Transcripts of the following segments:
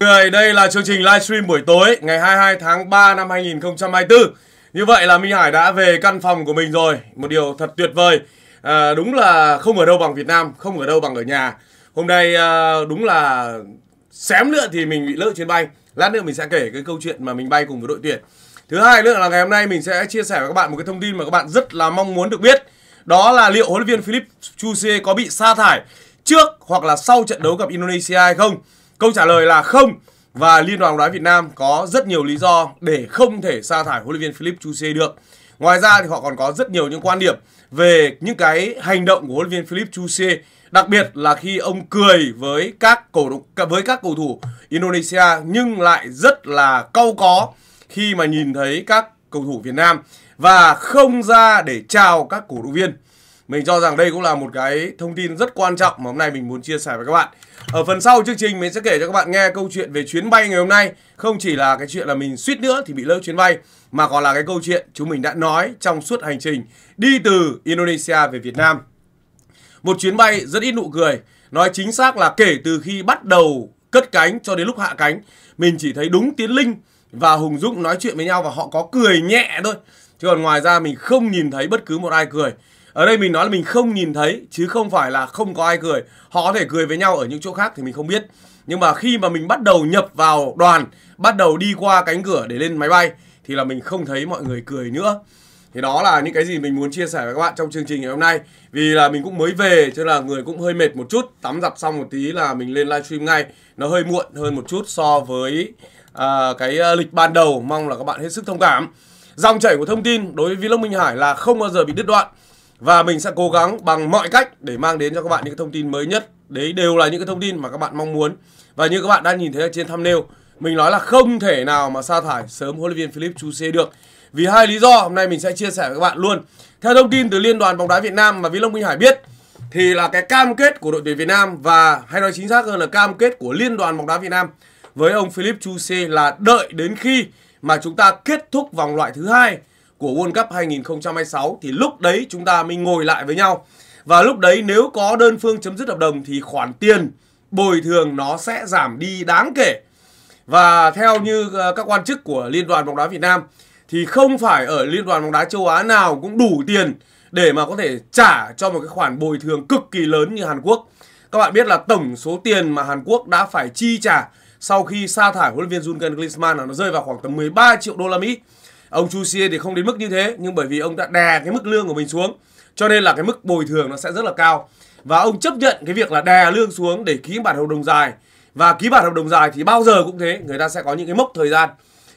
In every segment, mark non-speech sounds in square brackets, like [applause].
Người đây là chương trình livestream buổi tối ngày 22 tháng 3 năm 2024. Như vậy là Minh Hải đã về căn phòng của mình rồi. Một điều thật tuyệt vời. À, đúng là không ở đâu bằng Việt Nam, không ở đâu bằng ở nhà. Hôm nay à, đúng là xém nữa thì mình bị lỡ chuyến bay. Lát nữa mình sẽ kể cái câu chuyện mà mình bay cùng với đội tuyển. Thứ hai nữa là ngày hôm nay mình sẽ chia sẻ với các bạn một cái thông tin mà các bạn rất là mong muốn được biết. Đó là liệu huấn luyện viên Philip Chusie có bị sa thải trước hoặc là sau trận đấu gặp Indonesia hay không? Câu trả lời là không. Và Liên đoàn bóng đá Việt Nam có rất nhiều lý do để không thể sa thải huấn luyện viên Philip Chu được. Ngoài ra thì họ còn có rất nhiều những quan điểm về những cái hành động của huấn luyện viên Philip Chu đặc biệt là khi ông cười với các cầu với các cầu thủ Indonesia, nhưng lại rất là cau có khi mà nhìn thấy các cầu thủ Việt Nam và không ra để chào các cổ động viên. Mình cho rằng đây cũng là một cái thông tin rất quan trọng mà hôm nay mình muốn chia sẻ với các bạn. Ở phần sau chương trình mình sẽ kể cho các bạn nghe câu chuyện về chuyến bay ngày hôm nay. Không chỉ là cái chuyện là mình suýt nữa thì bị lỡ chuyến bay mà còn là cái câu chuyện chúng mình đã nói trong suốt hành trình đi từ Indonesia về Việt Nam. Một chuyến bay rất ít nụ cười. Nói chính xác là kể từ khi bắt đầu cất cánh cho đến lúc hạ cánh, mình chỉ thấy đúng Tiến Linh và Hùng Dũng nói chuyện với nhau và họ có cười nhẹ thôi. Chứ còn ngoài ra mình không nhìn thấy bất cứ một ai cười. Ở đây mình nói là mình không nhìn thấy chứ không phải là không có ai cười. Họ có thể cười với nhau ở những chỗ khác thì mình không biết. Nhưng mà khi mà mình bắt đầu nhập vào đoàn, bắt đầu đi qua cánh cửa để lên máy bay thì là mình không thấy mọi người cười nữa. Thì đó là những cái gì mình muốn chia sẻ với các bạn trong chương trình ngày hôm nay. Vì là mình cũng mới về cho là người cũng hơi mệt một chút, tắm giặt xong một tí là mình lên livestream ngay. Nó hơi muộn hơn một chút so với à, cái à, lịch ban đầu, mong là các bạn hết sức thông cảm. Dòng chảy của thông tin đối với Vlog Minh Hải là không bao giờ bị đứt đoạn và mình sẽ cố gắng bằng mọi cách để mang đến cho các bạn những thông tin mới nhất. Đấy đều là những cái thông tin mà các bạn mong muốn. Và như các bạn đã nhìn thấy ở trên thumbnail, mình nói là không thể nào mà sa thải sớm huấn luyện viên Philip Chuse được. Vì hai lý do hôm nay mình sẽ chia sẻ với các bạn luôn. Theo thông tin từ Liên đoàn bóng đá Việt Nam mà vĩ long Minh Hải biết thì là cái cam kết của đội tuyển Việt Nam và hay nói chính xác hơn là cam kết của Liên đoàn bóng đá Việt Nam với ông Philip Chuse là đợi đến khi mà chúng ta kết thúc vòng loại thứ hai của World Cup 2026 thì lúc đấy chúng ta mới ngồi lại với nhau. Và lúc đấy nếu có đơn phương chấm dứt hợp đồng thì khoản tiền bồi thường nó sẽ giảm đi đáng kể. Và theo như ờ, các quan chức của Liên đoàn bóng đá Việt Nam thì không phải ở Liên đoàn bóng đá châu Á nào cũng đủ tiền để mà có thể trả cho một cái khoản bồi thường cực kỳ lớn như Hàn Quốc. Các bạn biết là tổng số tiền mà Hàn Quốc đã phải chi trả sau khi sa thải huấn luyện viên Jurgen Klinsmann là nó rơi vào khoảng tầm 13 triệu đô la Mỹ. Ông Chu Xie thì không đến mức như thế nhưng bởi vì ông đã đè cái mức lương của mình xuống cho nên là cái mức bồi thường nó sẽ rất là cao. Và ông chấp nhận cái việc là đè lương xuống để ký bản hợp đồng dài. Và ký bản hợp đồng dài thì bao giờ cũng thế, người ta sẽ có những cái mốc thời gian.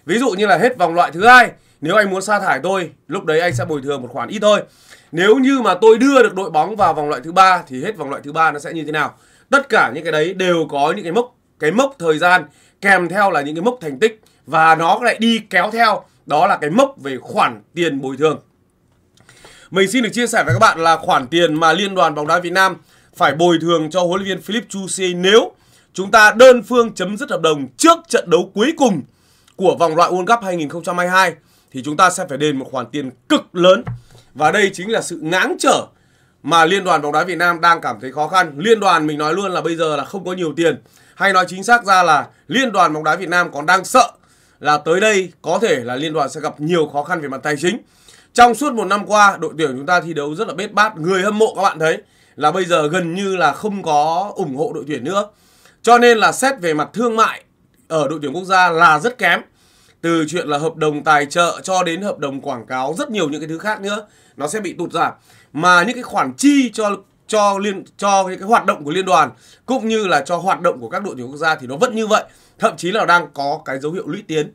Ví dụ như là hết vòng loại thứ hai, nếu anh muốn sa thải tôi, lúc đấy anh sẽ bồi thường một khoản ít thôi. Nếu như mà tôi đưa được đội bóng vào vòng loại thứ ba thì hết vòng loại thứ ba nó sẽ như thế nào? Tất cả những cái đấy đều có những cái mốc cái mốc thời gian kèm theo là những cái mốc thành tích và nó lại đi kéo theo đó là cái mốc về khoản tiền bồi thường. Mình xin được chia sẻ với các bạn là khoản tiền mà Liên đoàn bóng đá Việt Nam phải bồi thường cho huấn luyện viên Philip Chusie nếu chúng ta đơn phương chấm dứt hợp đồng trước trận đấu cuối cùng của vòng loại World Cup 2022 thì chúng ta sẽ phải đền một khoản tiền cực lớn. Và đây chính là sự ngáng trở mà Liên đoàn bóng đá Việt Nam đang cảm thấy khó khăn. Liên đoàn mình nói luôn là bây giờ là không có nhiều tiền. Hay nói chính xác ra là Liên đoàn bóng đá Việt Nam còn đang sợ là tới đây có thể là liên đoàn sẽ gặp nhiều khó khăn về mặt tài chính. Trong suốt một năm qua, đội tuyển chúng ta thi đấu rất là bết bát. Người hâm mộ các bạn thấy là bây giờ gần như là không có ủng hộ đội tuyển nữa. Cho nên là xét về mặt thương mại ở đội tuyển quốc gia là rất kém. Từ chuyện là hợp đồng tài trợ cho đến hợp đồng quảng cáo rất nhiều những cái thứ khác nữa nó sẽ bị tụt giảm. Mà những cái khoản chi cho cho liên cho cái, cái hoạt động của liên đoàn cũng như là cho hoạt động của các đội tuyển quốc gia thì nó vẫn như vậy thậm chí là đang có cái dấu hiệu lũy tiến.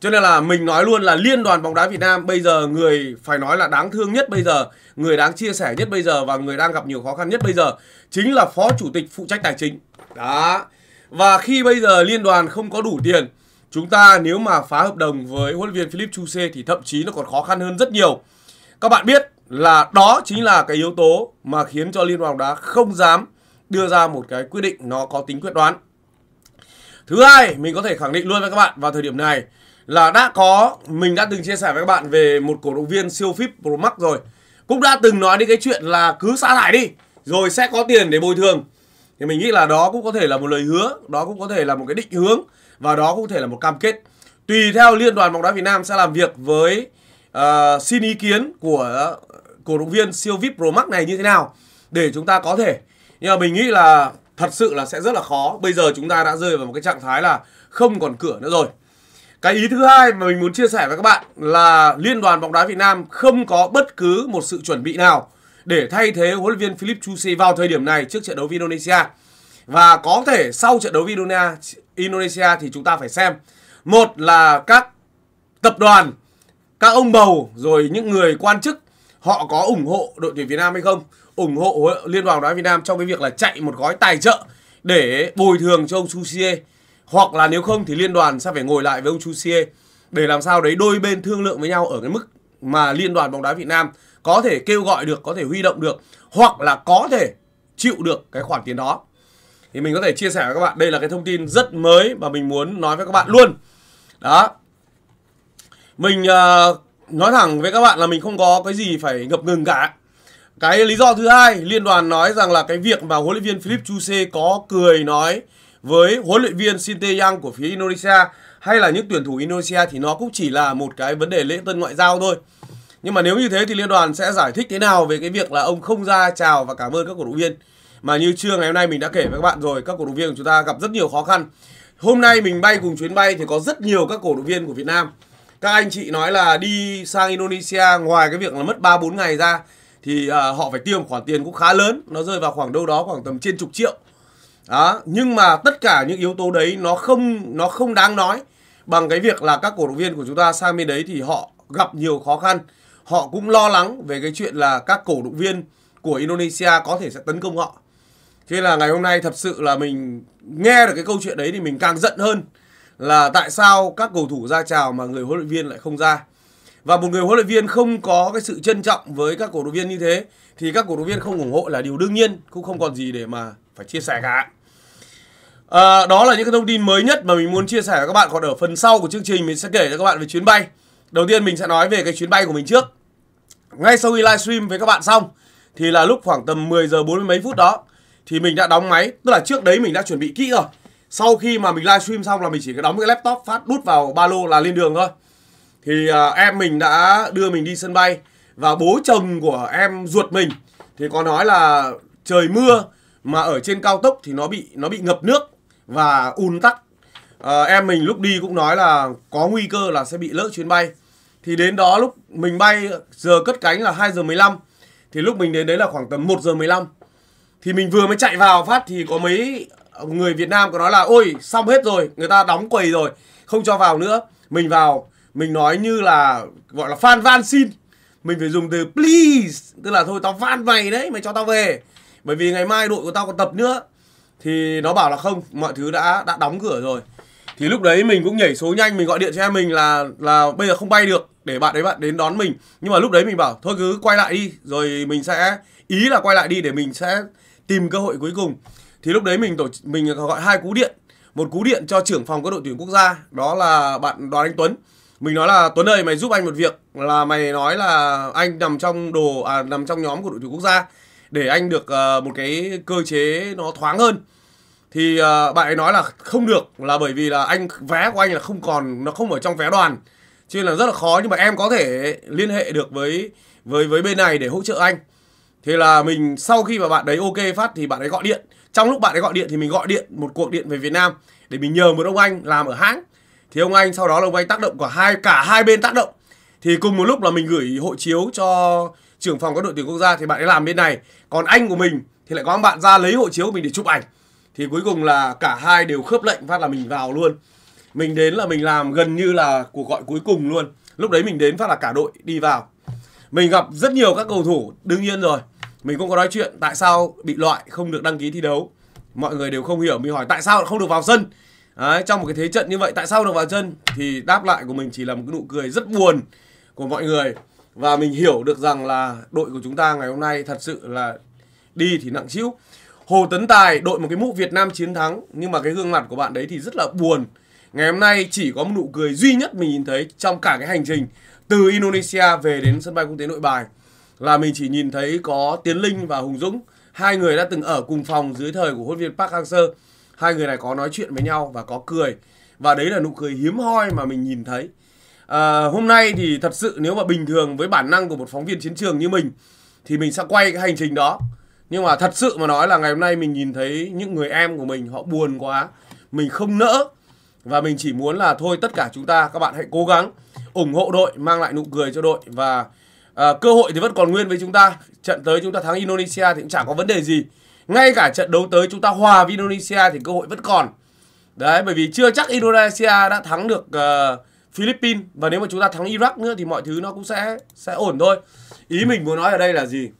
Cho nên là mình nói luôn là liên đoàn bóng đá Việt Nam bây giờ người, phải nói là đáng thương nhất bây giờ, người đáng chia sẻ nhất bây giờ và người đang gặp nhiều khó khăn nhất bây giờ chính là phó chủ tịch phụ trách tài chính. Đó. Và khi bây giờ liên đoàn không có đủ tiền, chúng ta nếu mà phá hợp đồng với huấn luyện viên Philip Chuse thì thậm chí nó còn khó khăn hơn rất nhiều. Các bạn biết là đó chính là cái yếu tố mà khiến cho liên đoàn bóng đá không dám đưa ra một cái quyết định nó có tính quyết đoán. Thứ hai, mình có thể khẳng định luôn với các bạn vào thời điểm này là đã có mình đã từng chia sẻ với các bạn về một cổ động viên siêu phíp Pro Max rồi. Cũng đã từng nói đến cái chuyện là cứ sa thải đi rồi sẽ có tiền để bồi thường. thì mình nghĩ là đó cũng có thể là một lời hứa đó cũng có thể là một cái định hướng và đó cũng có thể là một cam kết tùy theo liên đoàn bóng đá Việt Nam sẽ làm việc với uh, xin ý kiến của cổ động viên siêu VIP Pro Max này như thế nào để chúng ta có thể nhưng mà mình nghĩ là thật sự là sẽ rất là khó. Bây giờ chúng ta đã rơi vào một cái trạng thái là không còn cửa nữa rồi. Cái ý thứ hai mà mình muốn chia sẻ với các bạn là Liên đoàn bóng đá Việt Nam không có bất cứ một sự chuẩn bị nào để thay thế huấn luyện viên Philip Chusi vào thời điểm này trước trận đấu với Indonesia. Và có thể sau trận đấu với Indonesia thì chúng ta phải xem. Một là các tập đoàn, các ông bầu rồi những người quan chức họ có ủng hộ đội tuyển Việt Nam hay không, ủng hộ Liên đoàn bóng đá Việt Nam trong cái việc là chạy một gói tài trợ để bồi thường cho ông Chuse hoặc là nếu không thì liên đoàn sẽ phải ngồi lại với ông Chu để làm sao đấy đôi bên thương lượng với nhau ở cái mức mà liên đoàn bóng đá Việt Nam có thể kêu gọi được, có thể huy động được hoặc là có thể chịu được cái khoản tiền đó. Thì mình có thể chia sẻ với các bạn đây là cái thông tin rất mới mà mình muốn nói với các bạn luôn. Đó. Mình uh, nói thẳng với các bạn là mình không có cái gì phải ngập ngừng cả. Cái lý do thứ hai, liên đoàn nói rằng là cái việc mà huấn luyện viên Philip Chuse có cười nói với huấn luyện viên Shin Tae-yang của phía Indonesia hay là những tuyển thủ Indonesia thì nó cũng chỉ là một cái vấn đề lễ tân ngoại giao thôi. Nhưng mà nếu như thế thì liên đoàn sẽ giải thích thế nào về cái việc là ông không ra chào và cảm ơn các cổ động viên. Mà như trưa ngày hôm nay mình đã kể với các bạn rồi, các cổ động viên của chúng ta gặp rất nhiều khó khăn. Hôm nay mình bay cùng chuyến bay thì có rất nhiều các cổ động viên của Việt Nam. Các anh chị nói là đi sang Indonesia ngoài cái việc là mất 3 4 ngày ra thì à, họ phải tiêu một khoản tiền cũng khá lớn, nó rơi vào khoảng đâu đó khoảng tầm trên chục triệu. Đó nhưng mà tất cả những yếu tố đấy nó không nó không đáng nói bằng cái việc là các cổ động viên của chúng ta sang bên đấy thì họ gặp nhiều khó khăn. Họ cũng lo lắng về cái chuyện là các cổ động viên của Indonesia có thể sẽ tấn công họ. Thế là ngày hôm nay thật sự là mình nghe được cái câu chuyện đấy thì mình càng giận hơn là tại sao các cầu thủ ra chào mà người huấn luyện viên lại không ra và một người huấn luyện viên không có cái sự trân trọng với các cổ động viên như thế thì các cổ động viên không ủng hộ là điều đương nhiên cũng không còn gì để mà phải chia sẻ cả À, đó là những cái thông tin mới nhất mà mình muốn chia sẻ với các bạn. Còn ở phần sau của chương trình mình sẽ kể cho các bạn về chuyến bay. Đầu tiên mình sẽ nói về cái chuyến bay của mình trước. Ngay sau khi livestream với các bạn xong thì là lúc khoảng tầm 10 giờ 40 mấy phút đó thì mình đã đóng máy, tức là trước đấy mình đã chuẩn bị kỹ rồi. Sau khi mà mình livestream xong là mình chỉ có đóng cái laptop phát đút vào ba lô là lên đường thôi. Thì uh, em mình đã đưa mình đi sân bay và bố chồng của em ruột mình. Thì có nói là trời mưa mà ở trên cao tốc thì nó bị nó bị ngập nước và ùn tắc. À, em mình lúc đi cũng nói là có nguy cơ là sẽ bị lỡ chuyến bay. Thì đến đó lúc mình bay giờ cất cánh là 2 giờ 15 thì lúc mình đến đấy là khoảng tầm 1 giờ 15 thì mình vừa mới chạy vào phát thì có mấy người Việt Nam có nói là ôi xong hết rồi người ta đóng quầy rồi không cho vào nữa. Mình vào mình nói như là, gọi là fan van xin. Mình phải dùng từ please, tức là thôi tao van mày đấy, mày cho tao về. Bởi vì ngày mai đội của tao còn tập nữa. Thì nó bảo là không, mọi thứ đã đã đóng cửa rồi. Thì lúc đấy mình cũng nhảy số nhanh, mình gọi điện cho em mình là là bây giờ không bay được, để bạn đấy bạn đến đón mình. Nhưng mà lúc đấy mình bảo, thôi cứ quay lại đi, rồi mình sẽ, ý là quay lại đi để mình sẽ tìm cơ hội cuối cùng. Thì lúc đấy mình tổ mình gọi hai cú điện. Một cú điện cho trưởng phòng các đội tuyển quốc gia, đó là bạn đoàn anh tuấn mình nói là tuấn ơi mày giúp anh một việc là mày nói là anh nằm trong đồ à nằm trong nhóm của đội tuyển quốc gia để anh được uh, một cái cơ chế nó thoáng hơn. Thì uh, bạn ấy nói là không được là bởi vì là anh vé của anh là không còn nó không ở trong vé đoàn. Cho nên là rất là khó nhưng mà em có thể liên hệ được với với với bên này để hỗ trợ anh. Thế là mình sau khi mà bạn đấy ok phát thì bạn ấy gọi điện. Trong lúc bạn ấy gọi điện thì mình gọi điện một cuộc điện về Việt Nam để mình nhờ một ông anh làm ở hãng thì ông anh sau đó là ông anh tác động của hai, cả hai bên tác động. Thì cùng một lúc là mình gửi hộ chiếu cho trưởng phòng các đội tuyển quốc gia thì bạn ấy làm bên này. Còn anh của mình thì lại có bạn ra lấy hộ chiếu của mình để chụp ảnh. Thì cuối cùng là cả hai đều khớp lệnh phát là mình vào luôn. Mình đến là mình làm gần như là cuộc gọi cuối cùng luôn. Lúc đấy mình đến phát là cả đội đi vào. Mình gặp rất nhiều các cầu thủ, đương nhiên rồi. Mình cũng có nói chuyện tại sao bị loại, không được đăng ký thi đấu. Mọi người đều không hiểu. Mình hỏi tại sao không được vào sân? Đấy, trong một cái thế trận như vậy tại sao được vào chân thì đáp lại của mình chỉ là một cái nụ cười rất buồn của mọi người. Và mình hiểu được rằng là đội của chúng ta ngày hôm nay thật sự là đi thì nặng chịu Hồ Tấn Tài đội một cái mũ Việt Nam chiến thắng nhưng mà cái gương mặt của bạn đấy thì rất là buồn. Ngày hôm nay chỉ có một nụ cười duy nhất mình nhìn thấy trong cả cái hành trình từ Indonesia về đến sân bay quốc tế Nội Bài. Là mình chỉ nhìn thấy có Tiến Linh và Hùng Dũng hai người đã từng ở cùng phòng dưới thời của huấn luyện viên Park Hang-seo hai người này có nói chuyện với nhau và có cười. Và đấy là nụ cười hiếm hoi mà mình nhìn thấy. À, hôm nay thì thật sự nếu mà bình thường với bản năng của một phóng viên chiến trường như mình thì mình sẽ quay cái hành trình đó. Nhưng mà thật sự mà nói là ngày hôm nay mình nhìn thấy những người em của mình họ buồn quá mình không nỡ. Và mình chỉ muốn là thôi tất cả chúng ta các bạn hãy cố gắng ủng hộ đội mang lại nụ cười cho đội. Và à, cơ hội thì vẫn còn nguyên với chúng ta. Trận tới chúng ta thắng Indonesia thì cũng chẳng có vấn đề gì ngay cả trận đấu tới chúng ta hòa với Indonesia thì cơ hội vẫn còn. Đấy bởi vì chưa chắc Indonesia đã thắng được uh, Philippines. Và nếu mà chúng ta thắng Iraq nữa thì mọi thứ nó cũng sẽ sẽ ổn thôi. Ý mình muốn nói ở đây là gì?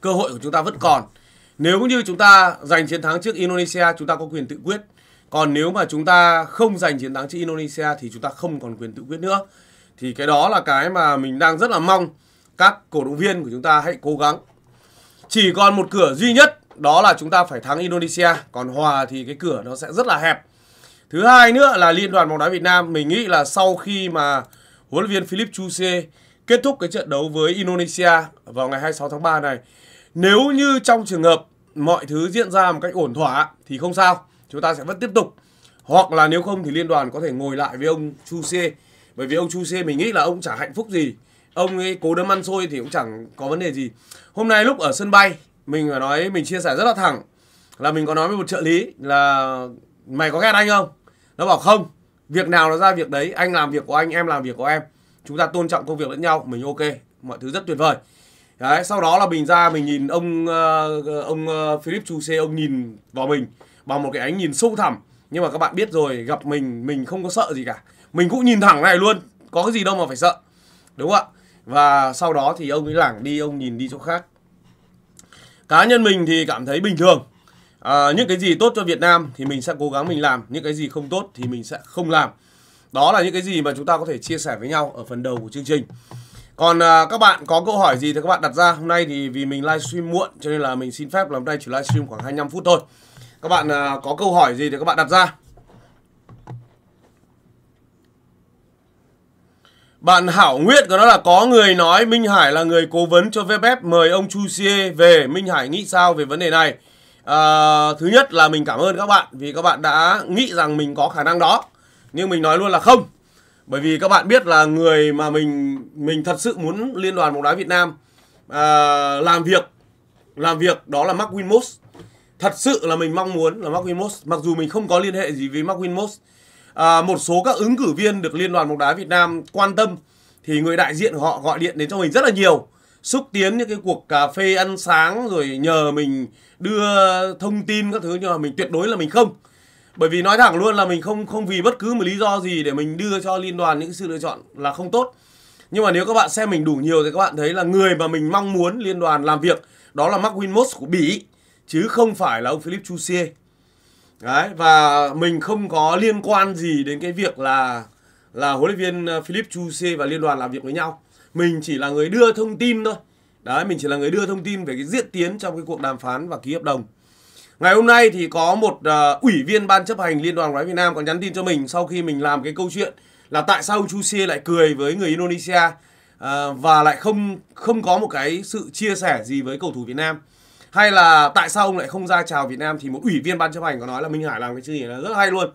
Cơ hội của chúng ta vẫn còn. Nếu như chúng ta giành chiến thắng trước Indonesia chúng ta có quyền tự quyết. Còn nếu mà chúng ta không giành chiến thắng trước Indonesia thì chúng ta không còn quyền tự quyết nữa. Thì cái đó là cái mà mình đang rất là mong các cổ động viên của chúng ta hãy cố gắng. Chỉ còn một cửa duy nhất đó là chúng ta phải thắng Indonesia. Còn hòa thì cái cửa nó sẽ rất là hẹp. Thứ hai nữa là liên đoàn bóng đá Việt Nam, mình nghĩ là sau khi mà huấn luyện viên Philip Chuse kết thúc cái trận đấu với Indonesia vào ngày 26 tháng 3 này, nếu như trong trường hợp mọi thứ diễn ra một cách ổn thỏa thì không sao, chúng ta sẽ vẫn tiếp tục. Hoặc là nếu không thì liên đoàn có thể ngồi lại với ông Chu Xê bởi vì ông Chu Xê mình nghĩ là ông chẳng hạnh phúc gì. Ông ấy cố đấm ăn xôi thì cũng chẳng có vấn đề gì. Hôm nay lúc ở sân bay mình phải nói, mình chia sẻ rất là thẳng. Là mình có nói với một trợ lý là, mày có ghét anh không? Nó bảo, không, việc nào nó ra việc đấy, anh làm việc của anh, em làm việc của em. Chúng ta tôn trọng công việc lẫn nhau. Mình, ok, mọi thứ rất tuyệt vời. Đấy, sau đó là mình ra, mình nhìn ông ờ, ông ờ, Philip Chu Chuse ông nhìn vào mình bằng một cái ánh nhìn sâu thẳm. Nhưng mà các bạn biết rồi, gặp mình mình không có sợ gì cả. Mình cũng nhìn thẳng này luôn, có cái gì đâu mà phải sợ, đúng không ạ? Và sau đó thì ông ấy lảng đi, ông nhìn đi chỗ khác cá nhân mình thì cảm thấy bình thường. À, những cái gì tốt cho Việt Nam thì mình sẽ cố gắng mình làm những cái gì không tốt thì mình sẽ không làm. Đó là những cái gì mà chúng ta có thể chia sẻ với nhau ở phần đầu của chương trình. Còn à, các bạn có câu hỏi gì thì các bạn đặt ra. Hôm nay thì vì mình livestream muộn cho nên là mình xin phép là hôm nay chỉ livestream khoảng 25 phút thôi. Các bạn à, có câu hỏi gì thì các bạn đặt ra. Bạn Hảo Nguyệt có nói là có người nói Minh Hải là người cố vấn cho VFF mời ông Chu Xie về. Minh Hải nghĩ sao về vấn đề này? À, thứ nhất là mình cảm ơn các bạn vì các bạn đã nghĩ rằng mình có khả năng đó. Nhưng mình nói luôn là không. Bởi vì các bạn biết là người mà mình mình thật sự muốn Liên đoàn bóng đá Việt Nam à, làm việc làm việc đó là Mark Winmos. Thật sự là mình mong muốn là Mark Winmos mặc dù mình không có liên hệ gì với Mark Winmos à, một số các ứng cử viên được Liên đoàn bóng đá Việt Nam quan tâm thì người đại diện của họ gọi điện đến cho mình rất là nhiều. Xúc tiến những cái cuộc cà phê ăn sáng rồi nhờ mình đưa thông tin các thứ nhưng mà mình tuyệt đối là mình không. Bởi vì nói thẳng luôn là mình không không vì bất cứ một lý do gì để mình đưa cho liên đoàn những sự lựa chọn là không tốt. Nhưng mà nếu các bạn xem mình đủ nhiều thì các bạn thấy là người mà mình mong muốn liên đoàn làm việc đó là Mark Winmos của Bỉ chứ không phải là ông Philip Chusier Đấy, và mình không có liên quan gì đến cái việc là là huấn luyện viên Philip Philip Chuse và liên đoàn làm việc với nhau. Mình chỉ là người đưa thông tin thôi. Đấy, mình chỉ là người đưa thông tin về cái diễn tiến trong cái cuộc đàm phán và ký hợp đồng. Ngày hôm nay thì có một uh, ủy viên ban chấp hành Liên đoàn bóng đá Việt Nam còn nhắn tin cho mình sau khi mình làm cái câu chuyện là tại sao Chuse lại cười với người Indonesia uh, và lại không không có một cái sự chia sẻ gì với cầu thủ Việt Nam hay là tại sao ông lại không ra chào Việt Nam thì một ủy viên ban chấp hành có nói là Minh Hải làm cái chương trình là rất hay luôn.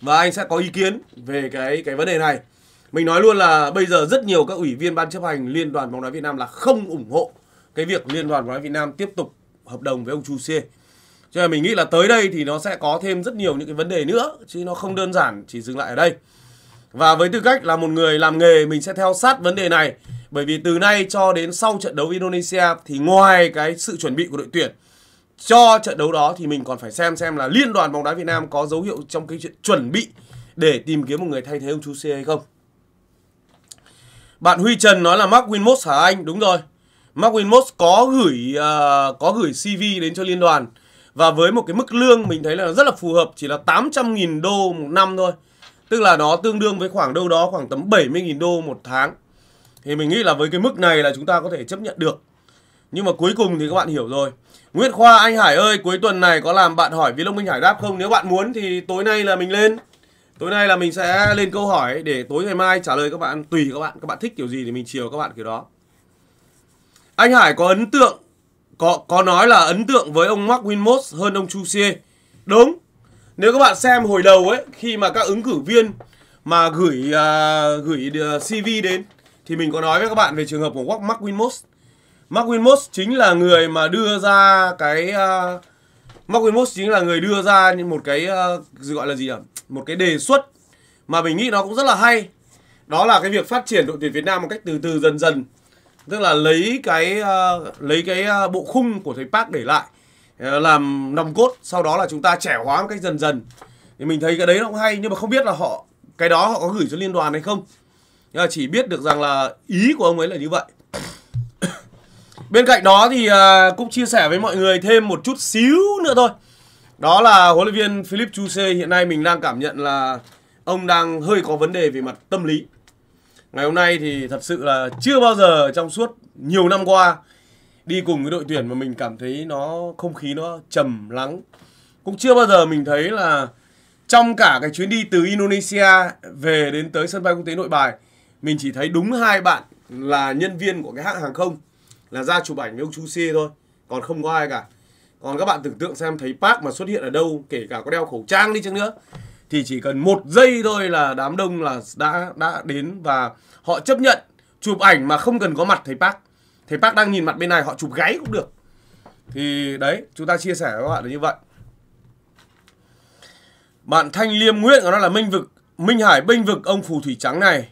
Và anh sẽ có ý kiến về cái cái vấn đề này. Mình nói luôn là bây giờ rất nhiều các ủy viên ban chấp hành liên đoàn bóng đá Việt Nam là không ủng hộ cái việc liên đoàn bóng đá Việt Nam tiếp tục hợp đồng với ông Chu Xie. Cho nên mình nghĩ là tới đây thì nó sẽ có thêm rất nhiều những cái vấn đề nữa, chứ nó không đơn giản chỉ dừng lại ở đây. Và với tư cách là một người làm nghề, mình sẽ theo sát vấn đề này bởi vì từ nay cho đến sau trận đấu Indonesia thì ngoài cái sự chuẩn bị của đội tuyển cho trận đấu đó thì mình còn phải xem xem là liên đoàn bóng đá Việt Nam có dấu hiệu trong cái chuyện chuẩn bị để tìm kiếm một người thay thế ông Chu Xie hay không. Bạn Huy Trần nói là Mark Winmos hả anh? Đúng rồi. Mark Winmos có gửi uh, có gửi CV đến cho liên đoàn và với một cái mức lương mình thấy là rất là phù hợp chỉ là 800.000 đô một năm thôi. Tức là nó tương đương với khoảng đâu đó khoảng tầm 70.000 đô một tháng. Thì mình nghĩ là với cái mức này là chúng ta có thể chấp nhận được. Nhưng mà cuối cùng thì các bạn hiểu rồi. Nguyễn Khoa anh Hải ơi, cuối tuần này có làm bạn hỏi Vlog Minh Hải đáp không? Nếu bạn muốn thì tối nay là mình lên. Tối nay là mình sẽ lên câu hỏi để tối ngày mai trả lời các bạn tùy các bạn, các bạn thích kiểu gì thì mình chiều các bạn kiểu đó. Anh Hải có ấn tượng có có nói là ấn tượng với ông Mark Winmos hơn ông Chu Xie Đúng. Nếu các bạn xem hồi đầu ấy khi mà các ứng cử viên mà gửi uh, gửi à, CV đến thì mình có nói với các bạn về trường hợp của Mark Winmos. Mark Winmos chính là người mà đưa ra cái uh, Mark Winmos chính là người đưa ra một cái uh, gọi là gì ạ? Một cái đề xuất mà mình nghĩ nó cũng rất là hay. Đó là cái việc phát triển đội tuyển Việt Nam một cách từ từ dần dần. Tức là lấy cái uh, lấy cái uh, bộ khung của thầy Park để lại uh, làm nòng cốt, sau đó là chúng ta trẻ hóa một cách dần dần. Thì mình thấy cái đấy nó cũng hay nhưng mà không biết là họ cái đó họ có gửi cho liên đoàn hay không. Nhưng mà chỉ biết được rằng là ý của ông ấy là như vậy. [coughs] Bên cạnh đó thì à, cũng chia sẻ với mọi người thêm một chút xíu nữa thôi. Đó là huấn luyện viên Philip Chuse hiện nay mình đang cảm nhận là ông đang hơi có vấn đề về mặt tâm lý. Ngày hôm nay thì thật sự là chưa bao giờ trong suốt nhiều năm qua đi cùng với đội tuyển mà mình cảm thấy nó không khí nó trầm lắng. Cũng chưa bao giờ mình thấy là trong cả cái chuyến đi từ Indonesia về đến tới sân bay quốc tế Nội Bài mình chỉ thấy đúng hai bạn là nhân viên của cái hãng hàng không, là ra chụp ảnh với ông chú c thôi, còn không có ai cả. Còn các bạn tưởng tượng xem thấy Park mà xuất hiện ở đâu, kể cả có đeo khẩu trang đi chăng nữa, thì chỉ cần một giây thôi là đám đông là đã đã đến và họ chấp nhận chụp ảnh mà không cần có mặt thầy Park. Thầy Park đang nhìn mặt bên này, họ chụp gáy cũng được. Thì đấy, chúng ta chia sẻ với các bạn là như vậy. Bạn Thanh Liêm Nguyễn của nó là Minh Vực, Minh Hải binh vực ông phù thủy trắng này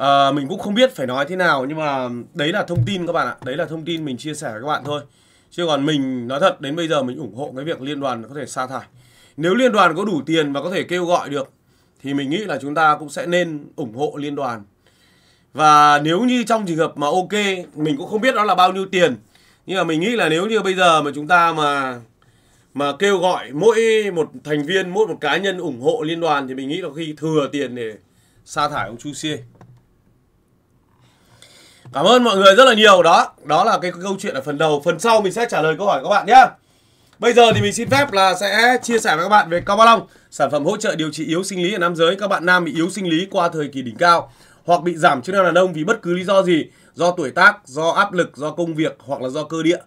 à, mình cũng không biết phải nói thế nào nhưng mà đấy là thông tin các bạn ạ. Đấy là thông tin mình chia sẻ với các bạn thôi. Chứ còn mình nói thật đến bây giờ mình ủng hộ cái việc liên đoàn có thể sa thải. Nếu liên đoàn có đủ tiền và có thể kêu gọi được thì mình nghĩ là chúng ta cũng sẽ nên ủng hộ liên đoàn. Và nếu như trong trường hợp mà ok mình cũng không biết đó là bao nhiêu tiền. Nhưng mà mình nghĩ là nếu như bây giờ mà chúng ta mà mà kêu gọi mỗi một thành viên mỗi một cá nhân ủng hộ liên đoàn thì mình nghĩ là khi thừa tiền để sa thải ông Chu Xie. Cảm ơn mọi người rất là nhiều đó. Đó là cái câu chuyện ở phần đầu. Phần sau mình sẽ trả lời câu hỏi các bạn nhé. Bây giờ thì mình xin phép là sẽ chia sẻ với các bạn về Cao Ba Long, sản phẩm hỗ trợ điều trị yếu sinh lý ở nam giới. Các bạn nam bị yếu sinh lý qua thời kỳ đỉnh cao hoặc bị giảm chức năng đàn ông vì bất cứ lý do gì, do tuổi tác, do áp lực, do công việc hoặc là do cơ địa.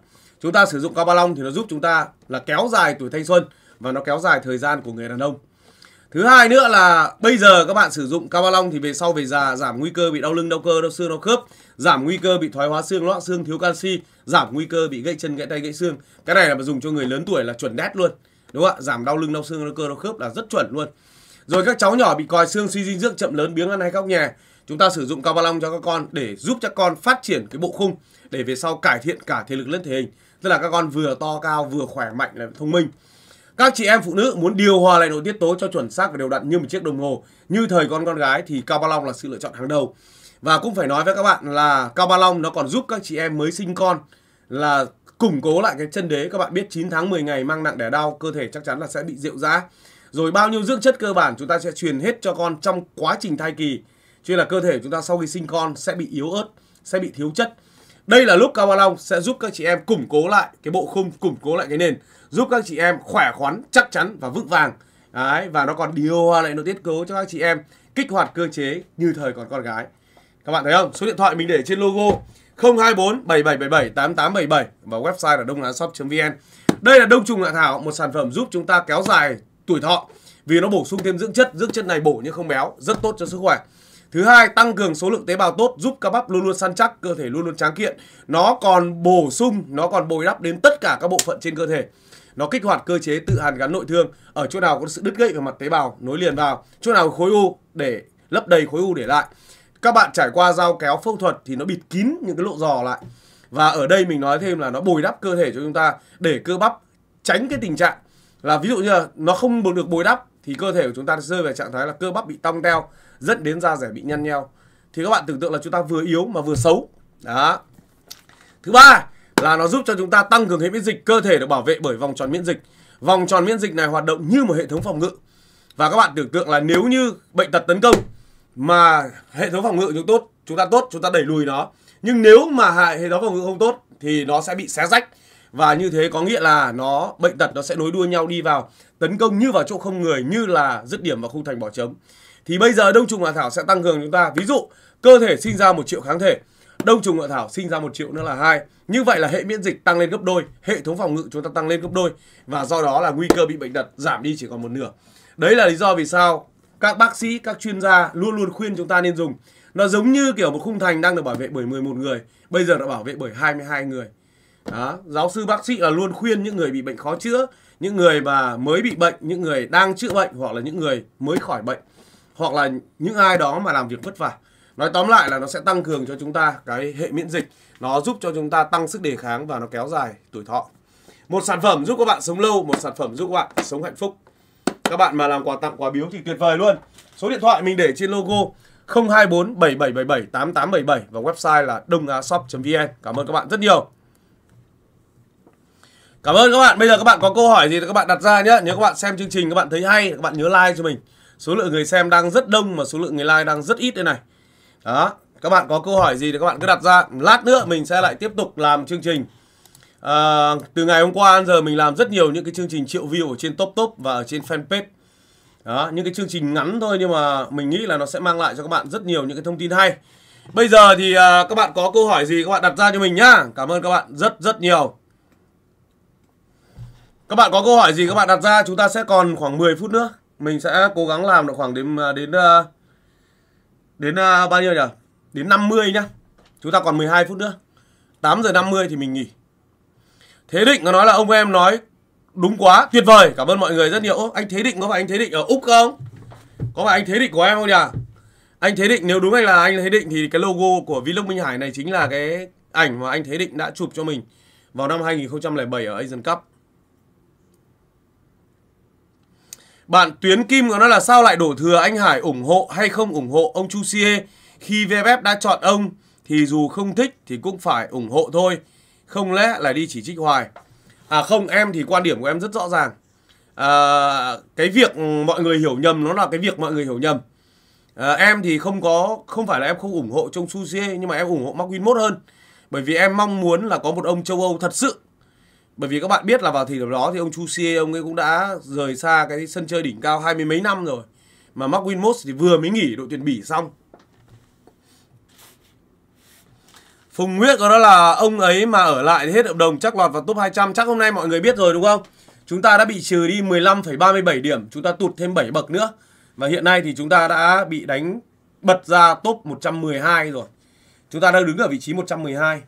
Chúng ta sử dụng Cao Ba Long thì nó giúp chúng ta là kéo dài tuổi thanh xuân và nó kéo dài thời gian của người đàn ông. Thứ hai nữa là bây giờ các bạn sử dụng Cao Ba Long thì về sau về già giảm nguy cơ bị đau lưng, đau cơ, đau xương, đau khớp giảm nguy cơ bị thoái hóa xương loãng xương thiếu canxi giảm nguy cơ bị gãy chân gãy tay gãy xương. Cái này là dùng cho người lớn tuổi là chuẩn đét luôn. Đúng không ạ? Giảm đau lưng đau xương đau cơ đau khớp là rất chuẩn luôn. Rồi các cháu nhỏ bị còi xương suy dinh dưỡng chậm lớn biếng ăn hay khóc nhè. Chúng ta sử dụng cao ba long cho các con để giúp các con phát triển cái bộ khung để về sau cải thiện cả thể lực lẫn thể hình. Tức là các con vừa to cao vừa khỏe mạnh là thông minh các chị em phụ nữ muốn điều hòa lại nội tiết tố cho chuẩn xác và đều đặn như một chiếc đồng hồ như thời con con gái thì cao ba long là sự lựa chọn hàng đầu và cũng phải nói với các bạn là Cao Ba Long nó còn giúp các chị em mới sinh con là củng cố lại cái chân đế. Các bạn biết 9 tháng 10 ngày mang nặng đẻ đau, cơ thể chắc chắn là sẽ bị rượu ra Rồi bao nhiêu dưỡng chất cơ bản chúng ta sẽ truyền hết cho con trong quá trình thai kỳ. Chứ là cơ thể chúng ta sau khi sinh con sẽ bị yếu ớt, sẽ bị thiếu chất. Đây là lúc Cao Ba Long sẽ giúp các chị em củng cố lại cái bộ khung, củng cố lại cái nền, giúp các chị em khỏe khoắn, chắc chắn và vững vàng. Đấy, và nó còn điều hòa lại nội tiết tố cho các chị em, kích hoạt cơ chế như thời còn con gái. Các bạn thấy không? Số điện thoại mình để trên logo 024 7777 8877 và website là đông lá shop.vn. Đây là đông trùng hạ thảo, một sản phẩm giúp chúng ta kéo dài tuổi thọ vì nó bổ sung thêm dưỡng chất, dưỡng chất này bổ nhưng không béo, rất tốt cho sức khỏe. Thứ hai, tăng cường số lượng tế bào tốt giúp các bắp luôn luôn săn chắc, cơ thể luôn luôn tráng kiện. Nó còn bổ sung, nó còn bồi đắp đến tất cả các bộ phận trên cơ thể. Nó kích hoạt cơ chế tự hàn gắn nội thương. Ở chỗ nào có sự đứt gãy về mặt tế bào nối liền vào, chỗ nào khối u để lấp đầy khối u để lại. Các bạn trải qua dao kéo phẫu thuật thì nó bịt kín những cái lỗ giò lại. Và ở đây mình nói thêm là nó bồi đắp cơ thể cho chúng ta để cơ bắp tránh cái tình trạng là ví dụ như là nó không được bồi đắp thì cơ thể của chúng ta rơi vào trạng thái là cơ bắp bị tong teo dẫn đến da rẻ bị nhăn nheo. Thì các bạn tưởng tượng là chúng ta vừa yếu mà vừa xấu. Đó. Thứ ba là nó giúp cho chúng ta tăng cường hệ miễn dịch cơ thể được bảo vệ bởi vòng tròn miễn dịch. Vòng tròn miễn dịch này hoạt động như một hệ thống phòng ngự. Và các bạn tưởng tượng là nếu như bệnh tật tấn công mà hệ thống phòng ngự chúng tốt, chúng ta tốt, chúng ta đẩy lùi nó. Nhưng nếu mà hệ thống phòng ngự không tốt thì nó sẽ bị xé rách. Và như thế có nghĩa là nó, bệnh tật nó sẽ nối đuôi nhau đi vào, tấn công như vào chỗ không người, như là dứt điểm vào khung thành bỏ trống. Thì bây giờ đông trùng hạ thảo sẽ tăng cường chúng ta. Ví dụ, cơ thể sinh ra một triệu kháng thể đông trùng hạ thảo sinh ra một triệu nữa là hai. Như vậy là hệ miễn dịch tăng lên gấp đôi, hệ thống phòng ngự chúng ta tăng lên gấp đôi, và do đó là nguy cơ bị bệnh tật giảm đi chỉ còn một nửa. Đấy là lý do vì sao các bác sĩ, các chuyên gia luôn luôn khuyên chúng ta nên dùng. Nó giống như kiểu một khung thành đang được bảo vệ bởi 11 người, bây giờ đã bảo vệ bởi 22 người. Đó, giáo sư bác sĩ là luôn khuyên những người bị bệnh khó chữa, những người mà mới bị bệnh, những người đang chữa bệnh hoặc là những người mới khỏi bệnh, hoặc là những ai đó mà làm việc vất vả nói tóm lại là nó sẽ tăng cường cho chúng ta cái hệ miễn dịch nó giúp cho chúng ta tăng sức đề kháng và nó kéo dài tuổi thọ một sản phẩm giúp các bạn sống lâu một sản phẩm giúp các bạn sống hạnh phúc các bạn mà làm quà tặng quà biếu thì tuyệt vời luôn số điện thoại mình để trên logo 024 7777 8877 và website là đôngashop.vn cảm ơn các bạn rất nhiều Cảm ơn các bạn. Bây giờ các bạn có câu hỏi gì thì các bạn đặt ra nhé. Nếu các bạn xem chương trình các bạn thấy hay, các bạn nhớ like cho mình. Số lượng người xem đang rất đông mà số lượng người like đang rất ít đây này. Đó. Các bạn có câu hỏi gì thì các bạn cứ đặt ra. Lát nữa mình sẽ lại tiếp tục làm chương trình. À, từ ngày hôm qua đến giờ mình làm rất nhiều những cái chương trình triệu view ở trên top top và ở trên fanpage. Đó, những cái chương trình ngắn thôi nhưng mà mình nghĩ là nó sẽ mang lại cho các bạn rất nhiều những cái thông tin hay. Bây giờ thì à, các bạn có câu hỏi gì các bạn đặt ra cho mình nhá. Cảm ơn các bạn rất rất nhiều. Các bạn có câu hỏi gì các bạn đặt ra chúng ta sẽ còn khoảng 10 phút nữa. Mình sẽ cố gắng làm được khoảng đến ờ, đến uh, đến, uh, bao nhiêu nhỉ? Đến 50 nhá. Chúng ta còn 12 phút nữa. 8 giờ 50 thì mình nghỉ. Thế Định nó nói là ông em nói đúng quá, tuyệt vời. Cảm ơn mọi người rất nhiều. Ô, anh Thế Định có phải anh Thế Định ở Úc không? Có phải anh Thế Định của em không nhỉ? Anh Thế Định nếu đúng anh là anh Thế Định thì cái logo của Vlog Minh Hải này chính là cái ảnh mà anh Thế Định đã chụp cho mình vào năm 2007 ở Asian Cup. Bạn Tuyến Kim có nói là sao lại đổ thừa anh Hải ủng hộ hay không ủng hộ ông Chu Xie khi VFF đã chọn ông thì dù không thích thì cũng phải ủng hộ thôi. Không lẽ là đi chỉ trích hoài. À không, em thì quan điểm của em rất rõ ràng. À, cái việc mọi người hiểu nhầm nó là cái việc mọi người hiểu nhầm. À, em thì không có không phải là em không ủng hộ trong Su Xie nhưng mà em ủng hộ Mark Winmore hơn. Bởi vì em mong muốn là có một ông châu Âu thật sự bởi vì các bạn biết là vào thời điểm đó thì ông Chu Xie ông ấy cũng đã rời xa cái sân chơi đỉnh cao hai mươi mấy năm rồi. Mà Mark Winmos thì vừa mới nghỉ đội tuyển Bỉ xong. Phùng Nguyễn có đó là ông ấy mà ở lại thì hết hợp đồng chắc lọt vào top 200 chắc hôm nay mọi người biết rồi đúng không? Chúng ta đã bị trừ đi 15,37 điểm, chúng ta tụt thêm 7 bậc nữa. Và hiện nay thì chúng ta đã bị đánh bật ra top 112 rồi. Chúng ta đang đứng ở vị trí 112.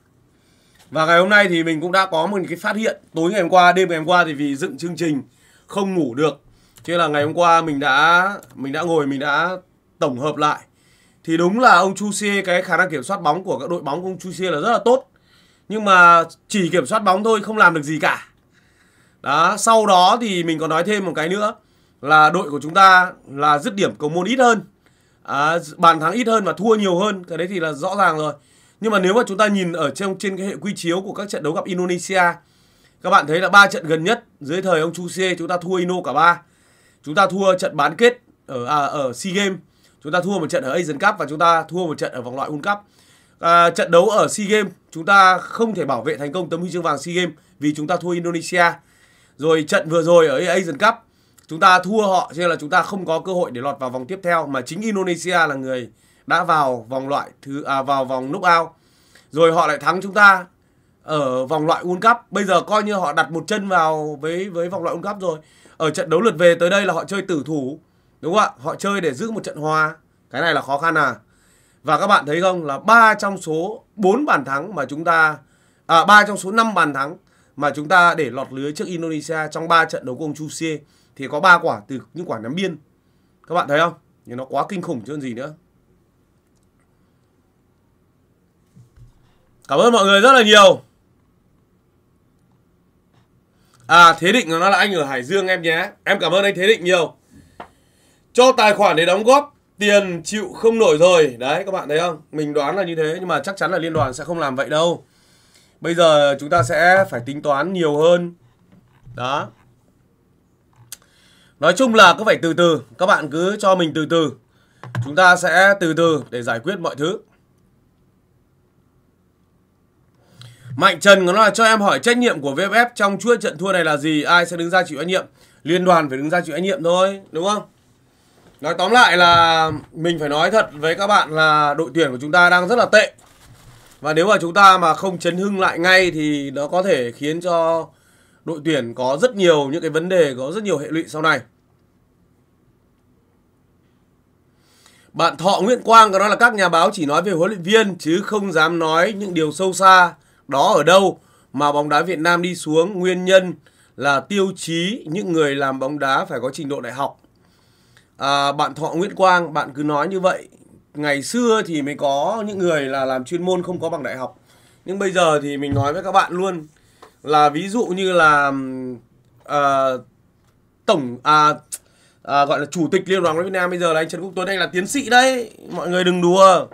Và ngày hôm nay thì mình cũng đã có một cái phát hiện tối ngày hôm qua, đêm ngày hôm qua thì vì dựng chương trình không ngủ được. Cho là ngày hôm qua mình đã mình đã ngồi mình đã tổng hợp lại. Thì đúng là ông Chu Xie cái khả năng kiểm soát bóng của các đội bóng của ông Chu Xie là rất là tốt. Nhưng mà chỉ kiểm soát bóng thôi không làm được gì cả. Đó, sau đó thì mình còn nói thêm một cái nữa là đội của chúng ta là dứt điểm cầu môn ít hơn. À, bàn thắng ít hơn và thua nhiều hơn, cái đấy thì là rõ ràng rồi. Nhưng mà nếu mà chúng ta nhìn ở trong trên cái hệ quy chiếu của các trận đấu gặp Indonesia, các bạn thấy là ba trận gần nhất dưới thời ông Chu Xie chúng ta thua Ino cả ba. Chúng ta thua trận bán kết ở à, ở SEA Games, chúng ta thua một trận ở Asian Cup và chúng ta thua một trận ở vòng loại World Cup. À, trận đấu ở SEA Games chúng ta không thể bảo vệ thành công tấm huy chương vàng SEA Games vì chúng ta thua Indonesia. Rồi trận vừa rồi ở Asian Cup chúng ta thua họ cho nên là chúng ta không có cơ hội để lọt vào vòng tiếp theo mà chính Indonesia là người đã vào vòng loại thứ à, vào vòng knockout rồi họ lại thắng chúng ta ở vòng loại World Cup bây giờ coi như họ đặt một chân vào với với vòng loại World Cup rồi ở trận đấu lượt về tới đây là họ chơi tử thủ đúng không ạ họ chơi để giữ một trận hòa cái này là khó khăn à và các bạn thấy không là ba trong số 4 bàn thắng mà chúng ta à ba trong số 5 bàn thắng mà chúng ta để lọt lưới trước Indonesia trong 3 trận đấu của ông Chu Xie thì có 3 quả từ những quả ném biên. Các bạn thấy không? Nhưng nó quá kinh khủng chứ gì nữa. Cảm ơn mọi người rất là nhiều. À Thế Định nó là anh ở Hải Dương em nhé. Em cảm ơn anh Thế Định nhiều. Cho tài khoản để đóng góp tiền chịu không nổi rồi. Đấy, các bạn thấy không? Mình đoán là như thế, nhưng mà chắc chắn là liên đoàn sẽ không làm vậy đâu. Bây giờ chúng ta sẽ phải tính toán nhiều hơn. Đó. Nói chung là cứ phải từ từ. Các bạn cứ cho mình từ từ. Chúng ta sẽ từ từ để giải quyết mọi thứ. Mạnh Trần có nói là cho em hỏi trách nhiệm của VFF trong chuỗi trận thua này là gì? Ai sẽ đứng ra chịu trách nhiệm? Liên đoàn phải đứng ra chịu trách nhiệm thôi, đúng không? Nói tóm lại là mình phải nói thật với các bạn là đội tuyển của chúng ta đang rất là tệ. và nếu mà chúng ta mà không chấn hưng lại ngay thì nó có thể khiến cho đội tuyển có rất nhiều những cái vấn đề có rất nhiều hệ lụy sau này Bạn Thọ Nguyễn Quang có nói là các nhà báo chỉ nói về huấn luyện viên chứ không dám nói những điều sâu xa đó ở đâu mà bóng đá Việt Nam đi xuống nguyên nhân là tiêu chí những người làm bóng đá phải có trình độ đại học. À, bạn Thọ Nguyễn Quang, bạn cứ nói như vậy. Ngày xưa thì mới có những người là làm chuyên môn không có bằng đại học. Nhưng bây giờ thì mình nói với các bạn luôn là ví dụ như là à, tổng à, à, gọi là chủ tịch liên đoàn Việt Nam bây giờ là anh Trần Quốc Tuấn anh là tiến sĩ đấy mọi người đừng đùa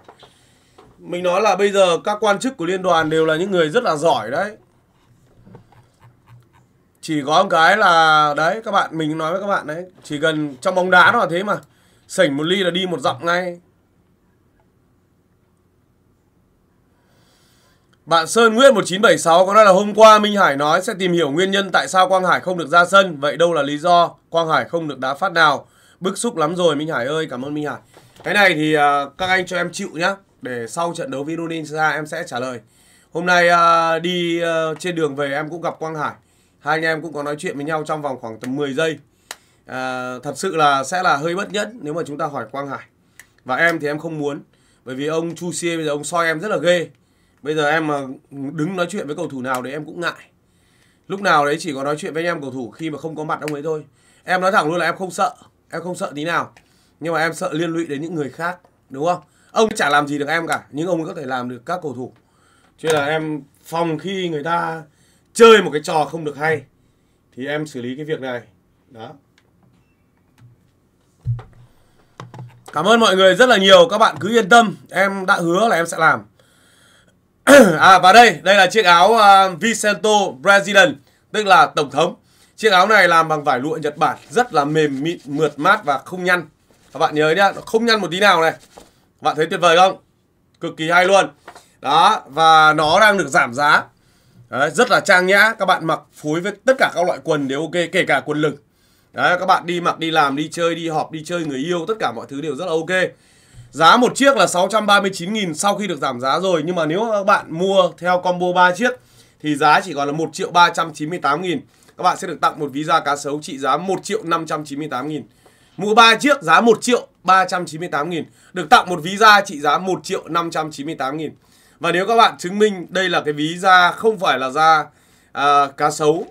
mình nói là bây giờ các quan chức của liên đoàn đều là những người rất là giỏi đấy chỉ có một cái là đấy các bạn mình nói với các bạn đấy chỉ cần trong bóng đá nó là thế mà sảnh một ly là đi một dặm ngay Bạn Sơn Nguyễn 1976 có nói là hôm qua Minh Hải nói sẽ tìm hiểu nguyên nhân tại sao Quang Hải không được ra sân. Vậy đâu là lý do Quang Hải không được đá phát nào? Bức xúc lắm rồi Minh Hải ơi, cảm ơn Minh Hải. Cái này thì uh, các anh cho em chịu nhá. Để sau trận đấu với Indonesia em sẽ trả lời. Hôm nay uh, đi uh, trên đường về em cũng gặp Quang Hải. Hai anh em cũng có nói chuyện với nhau trong vòng khoảng tầm 10 giây. Uh, thật sự là sẽ là hơi bất nhẫn nếu mà chúng ta hỏi Quang Hải. Và em thì em không muốn. Bởi vì ông Chu Xie bây giờ ông soi em rất là ghê Bây giờ em mà đứng nói chuyện với cầu thủ nào đấy em cũng ngại. Lúc nào đấy chỉ có nói chuyện với anh em cầu thủ khi mà không có mặt ông ấy thôi. Em nói thẳng luôn là em không sợ, em không sợ tí nào. Nhưng mà em sợ liên lụy đến những người khác, đúng không? Ông chả làm gì được em cả, nhưng ông có thể làm được các cầu thủ. Cho nên là em phòng khi người ta chơi một cái trò không được hay thì em xử lý cái việc này. Đó. Cảm ơn mọi người rất là nhiều. Các bạn cứ yên tâm, em đã hứa là em sẽ làm. [clears throat] à và đây, đây là chiếc áo uh, Vicento President, tức là tổng thống. Chiếc áo này làm bằng vải lụa Nhật Bản, rất là mềm mịn, mượt mát và không nhăn. Các bạn nhớ nhá, nó không nhăn một tí nào này. Các bạn thấy tuyệt vời không? Cực kỳ hay luôn. Đó, và nó đang được giảm giá. Đấy, rất là trang nhã, các bạn mặc phối với tất cả các loại quần đều ok, kể cả quần lửng. Đấy, các bạn đi mặc đi làm, đi chơi, đi họp, đi chơi người yêu, tất cả mọi thứ đều rất là ok. Giá một chiếc là 639.000 sau khi được giảm giá rồi Nhưng mà nếu các bạn mua theo combo 3 chiếc Thì giá chỉ còn là 1 triệu 398 000 Các bạn sẽ được tặng một visa cá sấu trị giá 1 triệu 598 000 Mua 3 chiếc giá 1 triệu 398 nghìn. Được tặng một visa trị giá 1 triệu 598 nghìn. Và nếu các bạn chứng minh đây là cái visa không phải là da à, cá sấu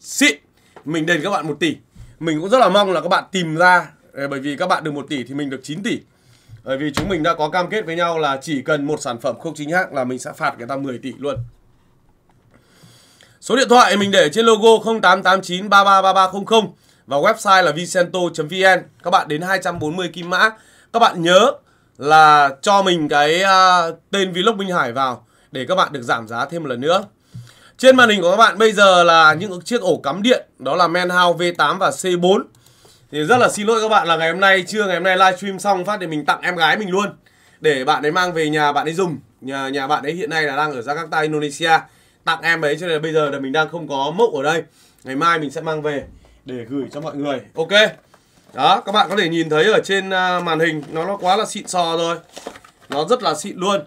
xịn Mình đền các bạn 1 tỷ. Mình cũng rất là mong là các bạn tìm ra à, Bởi vì các bạn được 1 tỷ thì mình được 9 tỷ. Bởi vì chúng mình đã có cam kết với nhau là chỉ cần một sản phẩm không chính hãng là mình sẽ phạt người ta 10 tỷ luôn. Số điện thoại mình để trên logo 0889 333300 và website là vicento.vn. Các bạn đến 240 kim mã. Các bạn nhớ là cho mình cái uh, tên Vlog Minh Hải vào để các bạn được giảm giá thêm một lần nữa. Trên màn hình của các bạn bây giờ là những chiếc ổ cắm điện, đó là Manhouse V8 và C4 thì rất là xin lỗi các bạn là ngày hôm nay trưa ngày hôm nay livestream xong phát thì mình tặng em gái mình luôn để bạn ấy mang về nhà bạn ấy dùng nhà nhà bạn ấy hiện nay là đang ở Jakarta Indonesia tặng em ấy cho nên là bây giờ là mình đang không có mốc ở đây ngày mai mình sẽ mang về để gửi cho mọi người. Ok. Đó các bạn có thể nhìn thấy ở trên à, màn hình nó nó quá là xịn sò rồi. Nó rất là xịn luôn.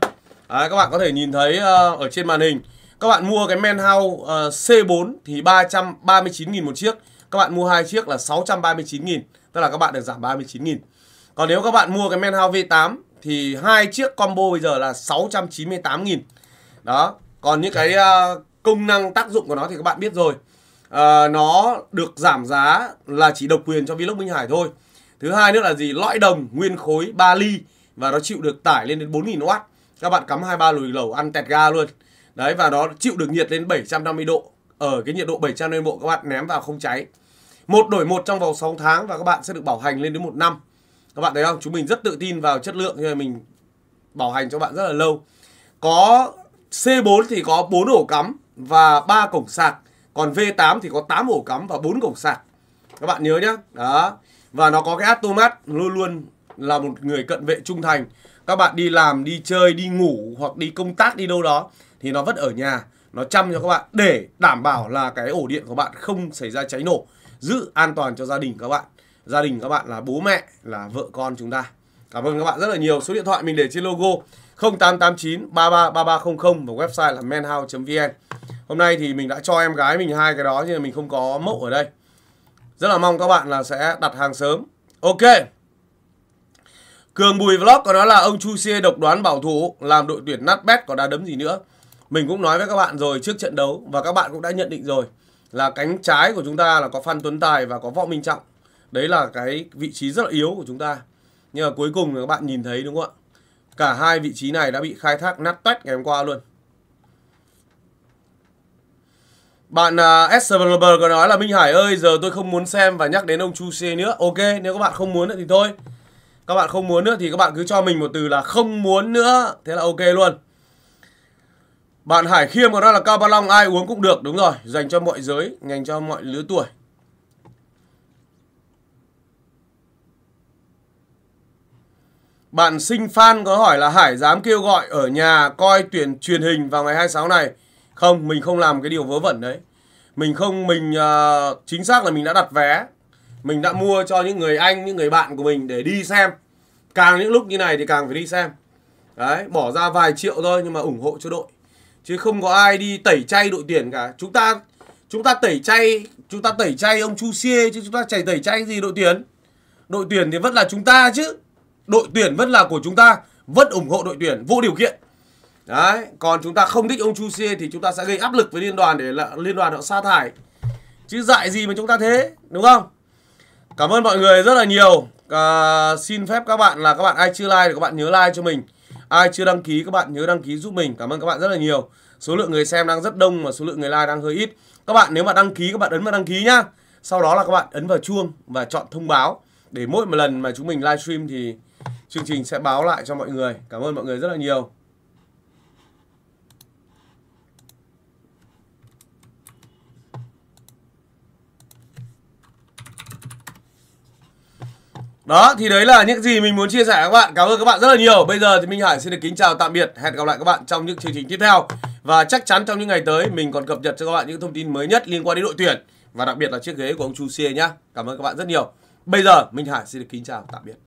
Đấy, các bạn có thể nhìn thấy uh, ở trên màn hình. Các bạn mua cái Manhouse à, uh, C4 thì 339.000 một chiếc. Các bạn mua hai chiếc là 639 000 tức là các bạn được giảm 39 000 còn nếu các bạn mua cái Manhouse V8 thì hai chiếc combo bây giờ là 698 000 đó còn những cái uh, công năng tác dụng của nó thì các bạn biết rồi uh, nó được giảm giá là chỉ độc quyền cho Vlog Minh Hải thôi. Thứ hai nữa là gì? Lõi đồng nguyên khối 3 ly và nó chịu được tải lên đến 4000W các bạn cắm 23 lùi lẩu ăn tẹt ga luôn. Đấy và nó chịu được nhiệt lên 750 độ. Ở cái nhiệt độ 750 độ các bạn ném vào không cháy. Một đổi một trong vòng 6 tháng và các bạn sẽ được bảo hành lên đến một năm. Các bạn thấy không? Chúng mình rất tự tin vào chất lượng nên mình bảo hành cho bạn rất là lâu. Có C4 thì có 4 ổ cắm và 3 cổng sạc còn V8 thì có 8 ổ cắm và 4 cổng sạc. Các bạn nhớ nhá. Đó. Và nó có cái automat luôn luôn là một người cận vệ trung thành. Các bạn đi làm, đi chơi, đi ngủ hoặc đi công tác đi đâu đó thì nó vẫn ở nhà. Nó chăm cho các bạn để đảm bảo là cái ổ điện của bạn không xảy ra cháy nổ. Giữ an toàn cho gia đình các bạn. Gia đình các bạn là bố mẹ, là vợ con chúng ta. Cảm ơn các bạn rất là nhiều. Số điện thoại mình để trên logo 0889 33 3300 và website là menhouse.vn. Hôm nay thì mình đã cho em gái mình hai cái đó nhưng mà mình không có mẫu ở đây. Rất là mong các bạn là sẽ đặt hàng sớm. Ok. Cường Bùi Vlog có nói là ông Chu Xie độc đoán bảo thủ, làm đội tuyển nát bét có đá đấm gì nữa. Mình cũng nói với các bạn rồi trước trận đấu và các bạn cũng đã nhận định rồi là cánh trái của chúng ta là có Phan Tuấn Tài và có Võ Minh Trọng. Đấy là cái vị trí rất là yếu của chúng ta. Nhưng mà cuối cùng các bạn nhìn thấy đúng không ạ? Cả hai vị trí này đã bị khai thác nát tét ngày hôm qua luôn. Bạn à, uh, SLB có nói là Minh Hải ơi giờ tôi không muốn xem và nhắc đến ông Chu C nữa. Ok, nếu các bạn không muốn nữa thì thôi. Các bạn không muốn nữa thì các bạn cứ cho mình một từ là không muốn nữa. Thế là ok luôn. Bạn Hải Khiêm có nói là cao ba long ai uống cũng được. Đúng rồi, dành cho mọi giới, dành cho mọi lứa tuổi. Bạn sinh phan có hỏi là Hải dám kêu gọi ở nhà coi tuyển truyền hình vào ngày 26 này. Không, mình không làm cái điều vớ vẩn đấy. Mình không, mình uh, chính xác là mình đã đặt vé. Mình đã mua cho những người anh, những người bạn của mình để đi xem. Càng những lúc như này thì càng phải đi xem. Đấy, bỏ ra vài triệu thôi nhưng mà ủng hộ cho đội. Chứ không có ai đi tẩy chay đội tuyển cả. Chúng ta chúng ta tẩy chay, chúng ta tẩy chay ông Chu Xie chứ chúng ta chảy tẩy chay gì đội tuyển. Đội tuyển thì vẫn là chúng ta chứ đội tuyển vẫn là của chúng ta vẫn ủng hộ đội tuyển vô điều kiện đấy còn chúng ta không thích ông Chu Xie thì chúng ta sẽ gây áp lực với liên đoàn để là liên đoàn họ sa thải. Chứ dại gì mà chúng ta thế đúng không? Cảm ơn mọi người rất là nhiều. À, xin phép các bạn là các bạn ai chưa like thì các bạn nhớ like cho mình. Ai chưa đăng ký các bạn nhớ đăng ký giúp mình. Cảm ơn các bạn rất là nhiều. Số lượng người xem đang rất đông mà số lượng người like đang hơi ít. Các bạn nếu mà đăng ký các bạn ấn vào đăng ký nhá. Sau đó là các bạn ấn vào chuông và chọn thông báo để mỗi một lần mà chúng mình livestream thì chương trình sẽ báo lại cho mọi người. Cảm ơn mọi người rất là nhiều. Đó, thì đấy là những gì mình muốn chia sẻ với các bạn. Cảm ơn các bạn rất là nhiều. Bây giờ thì Minh Hải xin được kính chào tạm biệt. Hẹn gặp lại các bạn trong những chương trình tiếp theo. Và chắc chắn trong những ngày tới, Mình còn cập nhật cho các bạn những thông tin mới nhất liên quan đến đội tuyển. Và đặc biệt là chiếc ghế của ông Chu Xie nhá. Cảm ơn các bạn rất nhiều. Bây giờ, Minh Hải xin được kính chào tạm biệt.